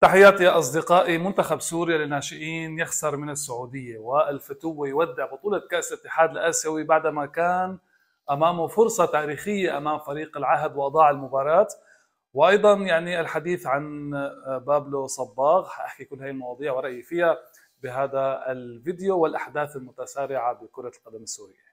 تحياتي يا أصدقائي منتخب سوريا للناشئين يخسر من السعودية والفتوة يودع بطولة كأس الاتحاد الآسيوي بعدما كان أمامه فرصة تاريخية أمام فريق العهد وأضاع المباراة. وأيضا يعني الحديث عن بابلو صباغ حأحكي كل هذه المواضيع ورأيي فيها بهذا الفيديو والأحداث المتسارعة بكرة القدم السورية.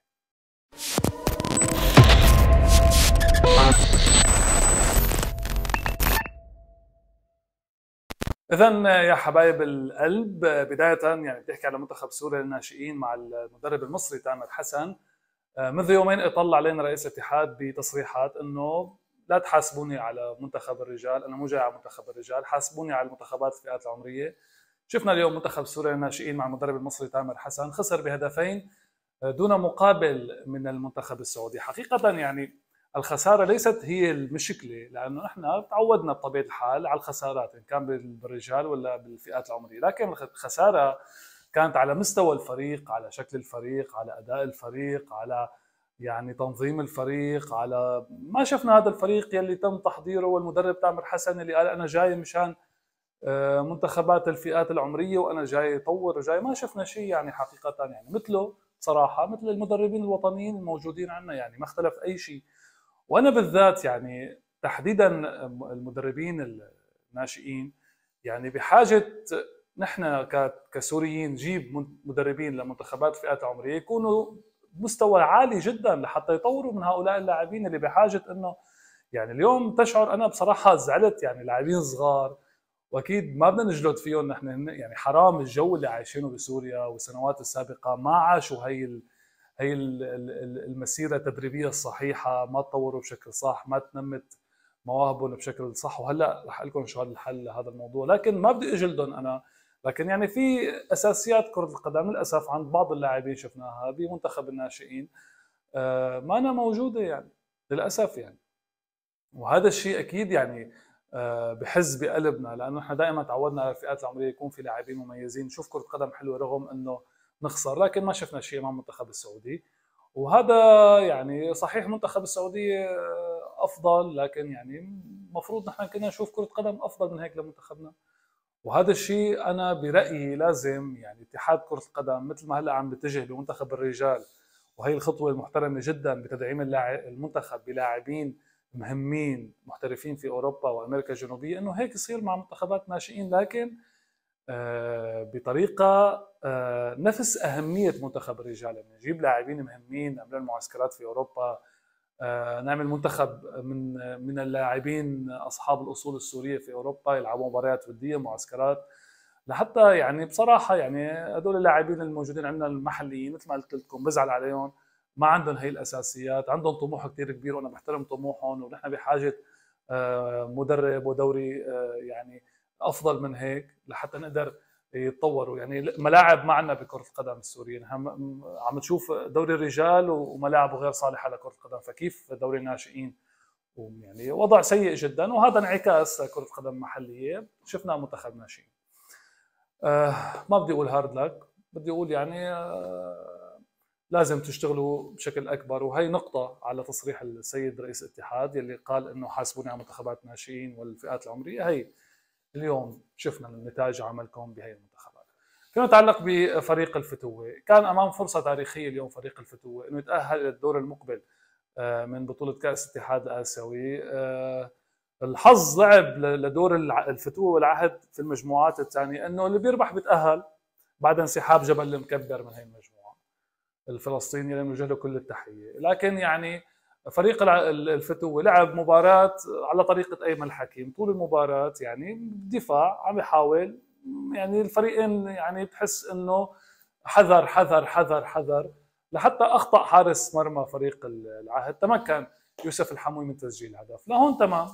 اذا يا حبايب القلب بداية يعني بتحكي على منتخب سوريا للناشئين مع المدرب المصري تامر حسن. منذ يومين اطلع علينا رئيس الاتحاد بتصريحات إنه لا تحاسبوني على منتخب الرجال أنا مو جاي على منتخب الرجال حاسبوني على المنتخبات الفئات العمرية. شفنا اليوم منتخب سوريا للناشئين مع المدرب المصري تامر حسن خسر بهدفين دون مقابل من المنتخب السعودي. حقيقة يعني الخسارة ليست هي المشكلة لأنه نحن تعودنا بطبيعة الحال على الخسارات إن كان بالرجال ولا بالفئات العمرية. لكن الخسارة كانت على مستوى الفريق على شكل الفريق على أداء الفريق على يعني تنظيم الفريق على ما شفنا هذا الفريق يلي تم تحضيره والمدرب تامر حسن اللي قال أنا جاي مشان آه، منتخبات الفئات العمرية وأنا جاي أطور وجاي. ما شفنا شيء يعني حقيقة يعني مثله صراحة مثل المدربين الوطنيين الموجودين عندنا يعني ما اختلف أي شيء. وأنا بالذات يعني تحديدا المدربين الناشئين يعني بحاجة نحن كسوريين نجيب مدربين لمنتخبات فئات عمرية يكونوا مستوى عالي جدا لحتى يطوروا من هؤلاء اللاعبين اللي بحاجة إنه يعني اليوم تشعر أنا بصراحة زعلت يعني لاعبين صغار وأكيد ما بدنا نجلد فيهم نحن يعني حرام الجو اللي عايشينه بسوريا والسنوات السابقة ما عاشوا هي هي المسيرة التدريبية الصحيحة ما تطوروا بشكل صح ما تنمت مواهبهم بشكل صح. وهلأ رح أقول لكم شو الحل لهذا الموضوع. لكن ما بدي اجلدهم أنا. لكن يعني في أساسيات كرة القدم للأسف عند بعض اللاعبين شفناها بمنتخب الناشئين آه، ما أنا موجودة يعني للأسف يعني. وهذا الشيء أكيد يعني آه، بحز بقلبنا لأنه إحنا دائما تعودنا على الفئات العمرية يكون في لاعبين مميزين. نشوف كرة قدم حلوة رغم إنه نخسر لكن ما شفنا شيء مع المنتخب السعودي. وهذا يعني صحيح منتخب السعوديه أفضل لكن يعني المفروض نحن كنا نشوف كرة قدم أفضل من هيك لمنتخبنا. وهذا الشيء أنا برأيي لازم يعني اتحاد كرة القدم مثل ما هلأ عم بيتجه بمنتخب الرجال وهي الخطوة المحترمة جدا بتدعيم المنتخب بلاعبين مهمين محترفين في أوروبا وأمريكا الجنوبية إنه هيك يصير مع منتخبات ناشئين. لكن آه، بطريقة آه، نفس أهمية منتخب الرجال. يعني نجيب لاعبين مهمين نعمل معسكرات في أوروبا آه، نعمل منتخب من من اللاعبين أصحاب الأصول السورية في أوروبا يلعبوا مباريات ودية معسكرات. لحتى يعني بصراحة يعني هدول اللاعبين الموجودين عندنا المحليين مثل ما قلت لكم بزعل عليهم. ما عندهم هي الأساسيات. عندهم طموح كثير كبير وأنا بحترم طموحهم ونحن بحاجة مدرب ودوري يعني أفضل من هيك لحتى نقدر يتطوروا. يعني ملاعب ما عندنا بكرة القدم السوريه عم تشوف دوري الرجال وملاعبه غير صالحة لكرة القدم. فكيف دوري الناشئين؟ يعني وضع سيء جدا. وهذا انعكاس لكرة القدم المحلية. شفنا منتخب ناشئين. آه ما بدي أقول هارد لك بدي أقول يعني آه لازم تشتغلوا بشكل أكبر. وهي نقطة على تصريح السيد رئيس الاتحاد يلي قال إنه حاسبوني على منتخبات الناشئين والفئات العمرية. هي اليوم شفنا نتائج عملكم بهي المنتخبات. فيما يتعلق بفريق الفتوة كان أمام فرصة تاريخية اليوم فريق الفتوة أنه يتأهل إلى الدور المقبل آه، من بطولة كأس الاتحاد الآسيوي. آه، الحظ لعب لدور الفتوة والعهد في المجموعات الثانية أنه اللي بيربح بيتأهل بعد انسحاب جبل المكبر من هي المجموعة الفلسطيني اللي بنوجه له كل التحية. لكن يعني فريق الفتوة لعب مباراة على طريقة أيمن الحكيم طول المباراة يعني دفاع عم يحاول يعني الفريقين يعني بتحس إنه حذر حذر حذر حذر لحتى أخطأ حارس مرمى فريق العهد. تمكن يوسف الحموي من تسجيل هدف. لهون تمام.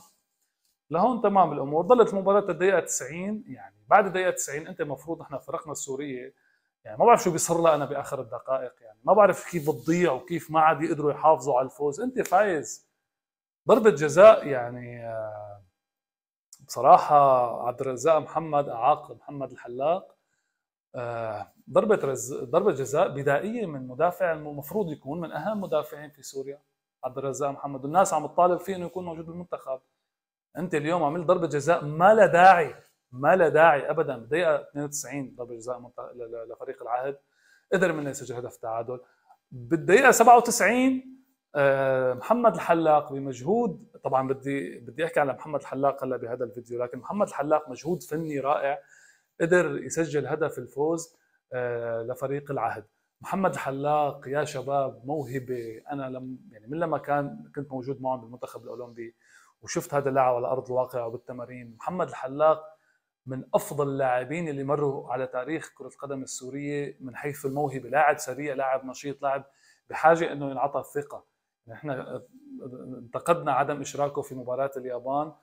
لهون تمام الأمور. ضلت المباراه الدقيقة 90 يعني بعد الدقيقة 90 أنت المفروض نحن فرقنا السورية يعني ما بعرف شو بيصير لها أنا بآخر الدقائق يعني. ما بعرف كيف بتضيع وكيف ما عاد يقدروا يحافظوا على الفوز. أنت فايز. ضربة جزاء يعني آه، بصراحة عبد الرزاق محمد أعاق محمد الحلاق آه، ضربة رز... ضربة جزاء بدائية من مدافع المفروض يكون من أهم مدافعين في سوريا عبد الرزاق محمد. والناس عم تطالب فيه إنه يكون موجود بالمنتخب. أنت اليوم عملت ضربة جزاء ما لها داعي. ما له داعي ابدا. بالدقيقه 92 ضربه جزاء لفريق العهد. قدر منه يسجل هدف تعادل. بالدقيقة 97 آه، محمد الحلاق بمجهود طبعا بدي بدي أحكي على محمد الحلاق هلأ بهذا الفيديو لكن محمد الحلاق مجهود فني رائع قدر يسجل هدف الفوز آه، لفريق العهد. محمد الحلاق يا شباب موهبة. أنا لم يعني من لما كان كنت موجود معهم بالمنتخب الأولمبي وشفت هذا اللاعب على أرض الواقع وبالتمارين محمد الحلاق من أفضل اللاعبين اللي مروا على تاريخ كرة القدم السورية من حيث الموهبة. لاعب سريع لاعب نشيط لاعب بحاجة إنه ينعطى الثقة. نحن انتقدنا عدم إشراكه في مباراة اليابان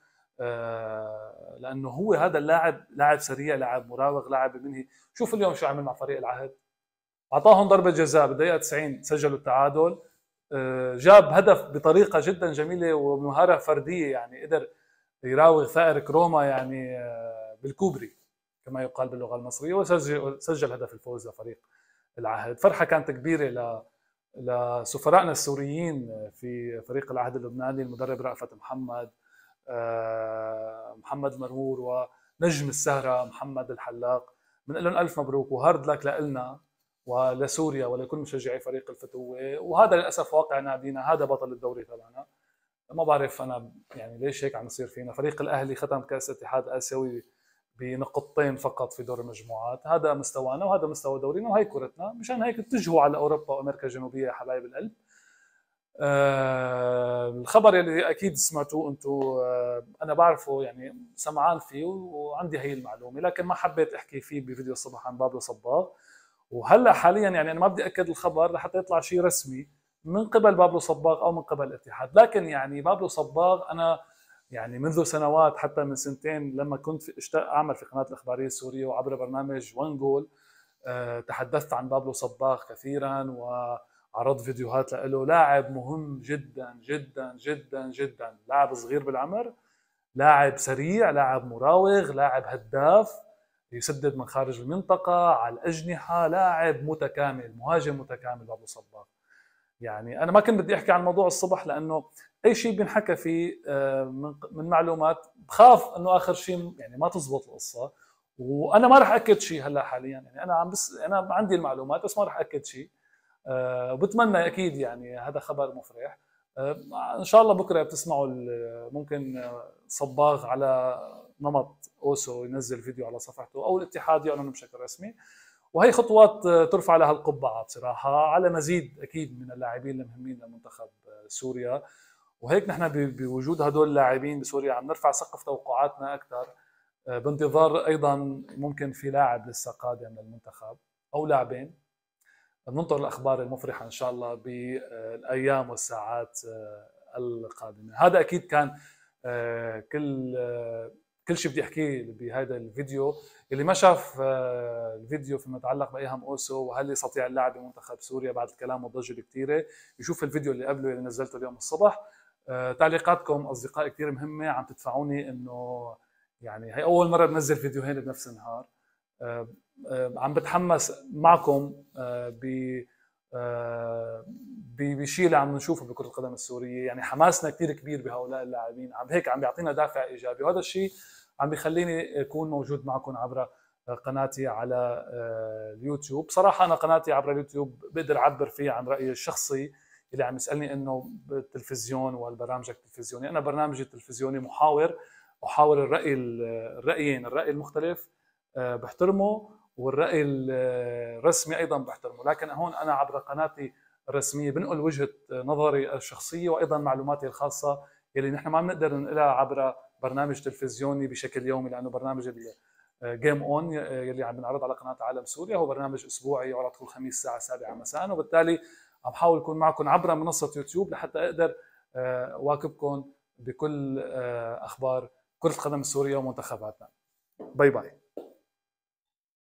آه، لأنه هو هذا اللاعب لاعب سريع لاعب مراوغ لاعب بمنهي شوف اليوم شو عمل مع فريق العهد. أعطاهم ضربة جزاء بالدقيقة 90 سجلوا التعادل. آه، جاب هدف بطريقة جدا جميلة ومهارة فردية يعني قدر يراوغ ثائر كروما يعني آه، بالكوبري كما يقال باللغة المصرية وسجل سجل هدف الفوز لفريق العهد. فرحة كانت كبيرة لسفرائنا السوريين في فريق العهد اللبناني المدرب رأفت محمد آه، محمد المرمور ونجم السهرة محمد الحلاق. بنقول لهم ألف مبروك وهارد لك لنا ولسوريا ولكل مشجعي فريق الفتوة. وهذا للأسف واقع نادينا هذا بطل الدوري تبعنا. ما بعرف أنا يعني ليش هيك عم يصير فينا. فريق الأهلي ختم كأس اتحاد آسيوي بنقطتين فقط في دور المجموعات. هذا مستوانا وهذا مستوى دورينا وهي كرتنا. مشان هيك اتجهوا على أوروبا وأمريكا الجنوبية يا حبايب القلب. آه الخبر اللي أكيد سمعتوه أنتم آه أنا بعرفه يعني سمعان فيه وعندي هي المعلومة لكن ما حبيت أحكي فيه بفيديو الصبح عن بابلو صباغ. وهلأ حاليا يعني أنا ما بدي أكد الخبر لحتى يطلع شيء رسمي من قبل بابلو صباغ أو من قبل الاتحاد. لكن يعني بابلو صباغ أنا يعني منذ سنوات حتى من سنتين لما كنت في أعمل في قناة الإخبارية السورية وعبر برنامج وان جول أه تحدثت عن بابلو صباغ كثيرا وعرضت فيديوهات له. لاعب مهم جدا جدا جدا جدا. لاعب صغير بالعمر لاعب سريع لاعب مراوغ لاعب هداف يسدد من خارج المنطقة على الأجنحة لاعب متكامل مهاجم متكامل بابلو صباغ. يعني أنا ما كنت بدي أحكي عن الموضوع الصبح لأنه أي شيء بينحكى فيه آه، من معلومات بخاف إنه آخر شيء يعني ما تزبط القصة. وأنا ما راح أكد شيء هلأ حاليا. يعني أنا عم بس أنا عندي المعلومات بس ما راح أكد شيء. آه، وبتمنى أكيد يعني هذا خبر مفرح. آه، إن شاء الله بكرة بتسمعوا ممكن صباغ على نمط أوسو ينزل فيديو على صفحته أو الاتحاد يعلن بشكل رسمي. وهي خطوات ترفع لها القبعة بصراحه على مزيد أكيد من اللاعبين المهمين لمنتخب سوريا. وهيك نحن بوجود هدول اللاعبين بسوريا عم نرفع سقف توقعاتنا أكثر آه، بانتظار أيضا ممكن في لاعب لسه قادم للمنتخب أو لاعبين. ننطر الأخبار المفرحة إن شاء الله بالأيام والساعات آه، القادمة. هذا أكيد كان آه، كل كل شيء بدي أحكيه بهذا الفيديو. اللي ما شاف الفيديو فيما يتعلق بايهم أوسو وهل يستطيع اللاعب بمنتخب سوريا بعد الكلام والضجه الكثيره يشوف الفيديو اللي قبله اللي نزلته اليوم الصبح. آه، تعليقاتكم أصدقائي كثير مهمة عم تدفعوني إنه يعني هي أول مرة بنزل فيديوهين بنفس النهار. آه، آه، عم بتحمس معكم ب بشيء اللي عم نشوفه بكرة القدم السورية. يعني حماسنا كثير كبير بهؤلاء اللاعبين. عم هيك عم بيعطينا دافع إيجابي وهذا الشيء عم بيخليني أكون موجود معكم عبر قناتي على اليوتيوب. بصراحة أنا قناتي عبر اليوتيوب بقدر أعبر فيها عن رأيي الشخصي اللي عم يسألني إنه بالتلفزيون والبرامج التلفزيوني. أنا برنامجي التلفزيوني محاور احاور الرأي الرأيين الرأي المختلف آه، بحترمه والرأي الرسمي أيضا بحترمه. لكن هون أنا عبر قناتي الرسمية بنقل وجهة نظري الشخصية وأيضا معلوماتي الخاصة يلي نحن ما بنقدر ننقلها عبر برنامج تلفزيوني بشكل يومي لأنه برنامج Game On يلي عم بنعرض على قناة عالم سوريا. هو برنامج أسبوعي يعرض كل خميس الساعة 7 مساء. وبالتالي عم بحاول أكون معكم عبر منصة يوتيوب لحتى أقدر آه، أواكبكم بكل آه، أخبار كرة القدم السورية ومنتخباتنا. bye bye.